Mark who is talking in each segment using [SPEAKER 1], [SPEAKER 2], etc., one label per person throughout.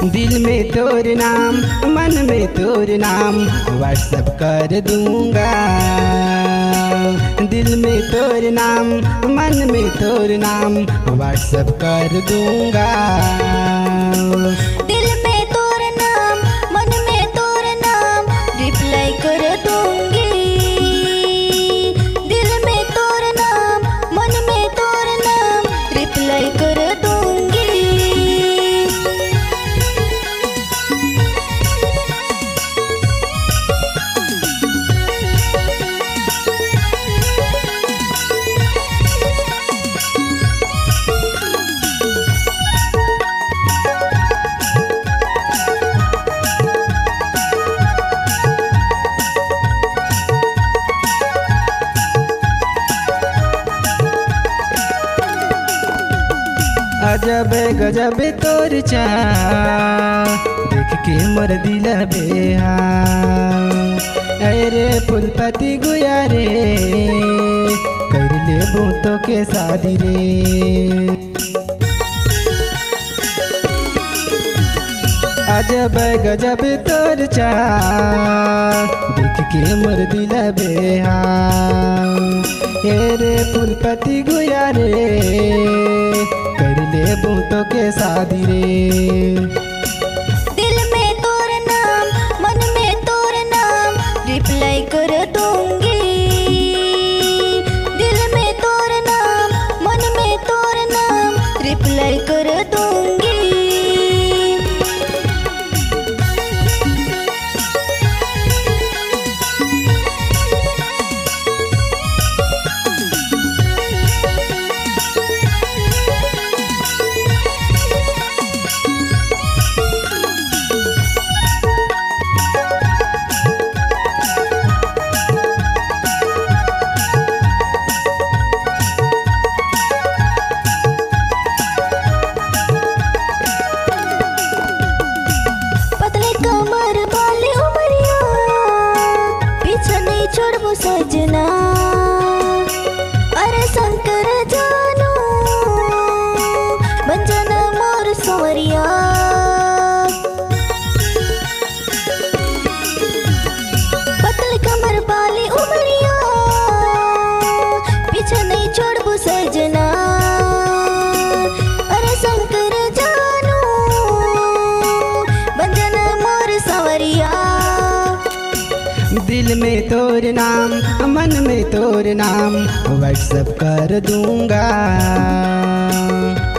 [SPEAKER 1] तोर नाम, मन में तोर नाम व्हाट्सअप कर दूँगा। दिल में तोर नाम, मन में तोर नाम व्हाट्सअप कर दूँगा। अजब गजब तोर चाल देख के मोर दिल बेहाल। अरे फुलपति गुया रे, कर ले बूतों के शादी रे। अजब गजब तोर चाल देख के मोर दिल बेहाल। हे रे फुलपति गुया कर तो के शादी रे।
[SPEAKER 2] दिल में तोर नाम, मन में तोर नाम रिप्लाई कर दूँगी। दिल में तोर नाम मन में तोर नाम
[SPEAKER 1] व्हाट्सअप कर दूँगा।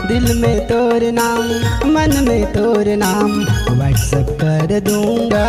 [SPEAKER 1] दिल में तोर नाम, मन में तोर नाम व्हाट्सअप
[SPEAKER 2] कर दूँगा।